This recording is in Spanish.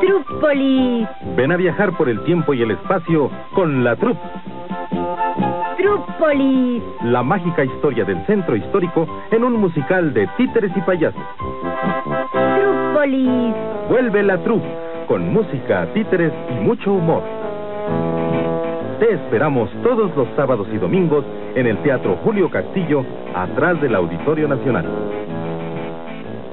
Trúpolis. Ven a viajar por el tiempo y el espacio con la Trup. Trúpolis. La mágica historia del centro histórico en un musical de títeres y payasos. Trúpolis. Vuelve la Trup con música, títeres y mucho humor. Te esperamos todos los sábados y domingos en el Teatro Julio Castillo, atrás del Auditorio Nacional.